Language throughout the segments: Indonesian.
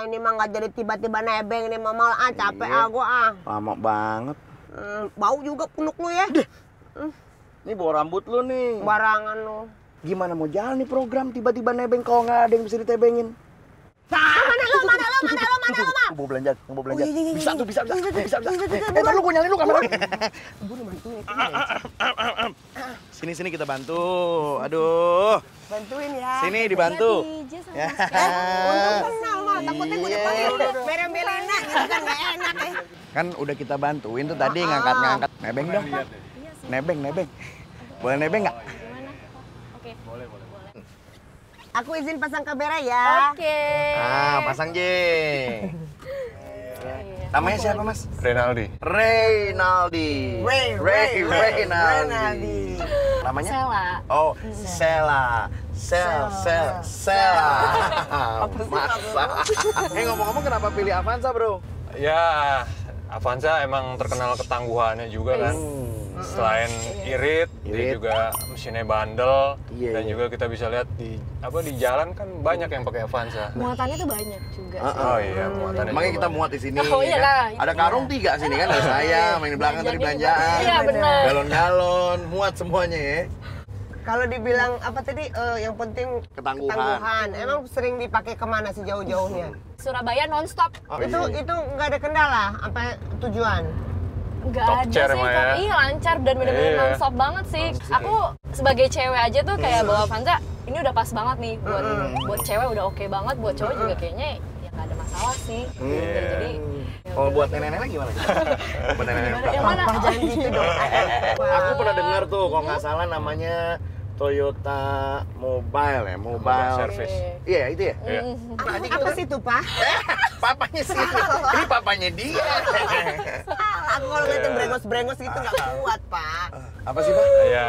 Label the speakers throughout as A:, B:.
A: ah ini mah nggak jadi tiba-tiba nebeng ini mah malah ah capek
B: Iya.
A: ah gua ah.
B: Lama banget.
A: Hmm, bau juga punuk lu ya.
B: Ini bawa rambut lu nih.
A: Barangan lu.
B: Gimana mau jalan nih program tiba-tiba nebeng kalau nggak ada yang bisa ditebengin?
A: Ah, mana lu, mana lu, mana lu, mana lu, mah?
B: Mau belanja, mau belanja.
A: Oh, iya, iya,
B: Bisa tuh, bisa, bisa, bisa, bisa.
A: iya, iya,
B: Eh, lu gue nyalain lu kamera.
A: Buru bantuin.
B: Sini, sini kita bantu. Aduh.
A: Bantuin ya.
B: Sini dibantu. Ya.
A: Untung takutnya gue
B: Iya.
A: berembelina gitu kan gak enak ya.
B: Kan udah kita bantuin tuh tadi ngangkat-ngangkat. Nebeng dong. Nebeng, nebeng. Boleh nebeng nggak?
C: Oke.
A: Aku izin pasang kamera ya.
C: Oke.
B: Ah, pasang J. Namanya siapa, Mas?
D: Renaldi.
B: Reynaldi.
A: Ray,
B: Ray,
A: Ray, Ray,
B: Reynaldi.
A: Reynaldi.
B: Namanya?
C: Sela.
B: Oh, Sela. Sel, Sel, Sela. Masa. Eh ngomong-ngomong kenapa pilih Avanza, Bro?
D: Ya, Avanza emang terkenal ketangguhannya juga kan. Selain irit, dia
B: Irit.
D: juga mesinnya bandel
B: Iya,
D: dan
B: iya.
D: juga kita bisa lihat di apa di jalan kan banyak yang pakai Avanza.
C: Muatannya tuh banyak juga sih.
D: Oh iya, muatannya
B: Makanya kita
D: banyak.
B: muat di sini.
C: Oh, iya
B: kan?
C: lah.
B: Ada karung tiga sini kan, ada saya, main di belakang tadi belanjaan.
C: Iya benar.
B: Galon-galon, muat semuanya ya.
A: Kalau dibilang apa tadi eh, yang penting
B: Ketangguhan.
A: ketangguhan. Emang sering dipakai ke mana sih jauh-jauhnya?
C: Surabaya nonstop.
B: Oh,
A: itu
B: iya.
A: itu nggak ada kendala sampai tujuan.
C: Nggak
D: Top
C: ada sih, kok.
D: ya.
C: iya lancar dan bener-bener
D: Iya.
C: nonstop banget sih. Aku sebagai cewek aja tuh kayak bawa Avanza, ini udah pas banget nih buat buat cewek udah oke banget, buat cowok juga kayaknya ya masalah sih.
B: Hmm.
C: Gitu. Jadi
B: Kalau buat nenek-nenek gimana? buat nenek-nenek
C: yang mana?
A: Jangan gitu dong.
B: Aku pernah dengar tuh, kalau nggak salah namanya Toyota Mobile ya, Mobile.
D: Mobile Service.
B: Iya itu ya.
D: Iya.
A: Apa sih itu, Pak?
B: Papanya sih, ini papanya dia.
A: Salah, aku kalau ngeliatin brengos-brengos gitu nggak kuat, Pak.
B: Apa sih pak?
D: Iya.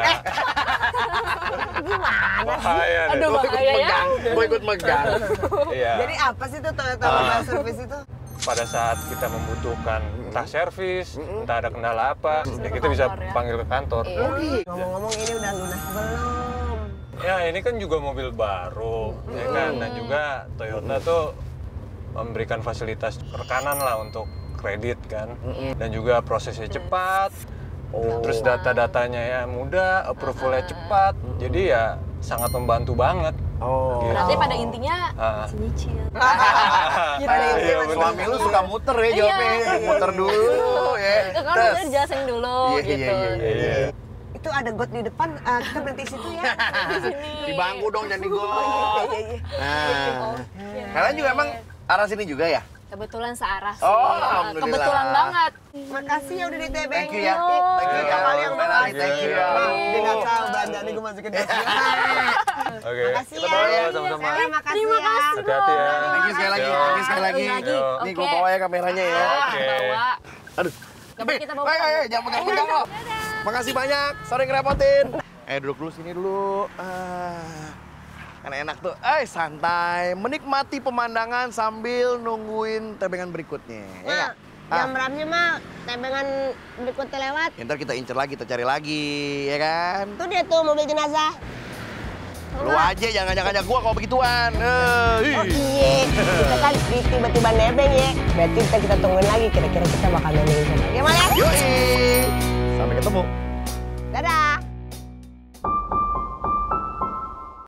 D: Bahaya nih.
C: Aduh bahaya ya.
B: megang, gua ikut megang.
D: Iya.
A: Jadi apa sih tuh Toyota Mobile Service itu?
D: pada saat kita membutuhkan entah servis, entah ada kendala apa, ya kita bisa
C: ya.
D: panggil ke kantor.
C: Iya.
A: Ngomong-ngomong ini udah lunas belum?
D: Ya ini kan juga mobil baru, ya kan, dan juga Toyota tuh memberikan fasilitas rekanan lah untuk kredit kan, dan juga prosesnya cepat, terus data-datanya ya mudah, approvalnya cepat, jadi ya sangat membantu banget.
B: Oh.
C: Berarti pada intinya
D: Ah.
C: si nyicil.
D: Iya, bener.
B: Suami lu suka muter ya jawabnya,
C: Iya.
B: muter dulu ya.
C: Kan
B: Tes.
C: udah dijelasin dulu
B: Iya,
C: gitu.
B: iya, iya, iya.
D: Iya.
A: Itu ada got di depan, eh, kita berhenti situ ya.
B: Di bangku dong jangan di gol.
A: Iya, iya.
B: Nah, kalian juga emang arah sini juga ya?
C: Kebetulan searah sih.
B: Oh, alhamdulillah.
C: Kebetulan banget.
A: Makasih ya udah ditebengin.
B: Thank you ya. Thank you ya.
A: Kali yang
B: Thank you, thank you ya.
A: Dia nggak tahu belanjaan ini gue masukin ke.
D: Oke.
A: Makasih ya.
D: bawa ya sama-sama.
A: Terima kasih
C: Terima
A: ya.
C: kasih.
D: Hati-hati ya.
B: Thank you sekali lagi, thank you sekali lagi. Nih gue bawa ya kameranya ya.
D: Oke.
B: Aduh.
C: Boleh kita bawa.
B: Eh, eh, eh, jangan pegang-pegang lo. Makasih banyak, sorry ngerepotin. Eh, duduk dulu sini dulu. Ah, enak tuh. Eh, santai, menikmati pemandangan sambil nungguin tebengan berikutnya. Ya
A: Nah?
B: Ah,
A: jam berapanya mah tebengan berikutnya lewat.
B: ya ntar kita incer lagi, kita cari lagi, ya kan?
A: Tuh dia tuh mobil jenazah.
B: Lu aja jangan ngajak gua kalau begituan. Eh.
A: Oh iya, kita kan tiba-tiba nebeng ya. Berarti kita, kita tungguin lagi, kira-kira kita bakal nebengin siapa. Gimana?
B: Yoi. Sampai ketemu.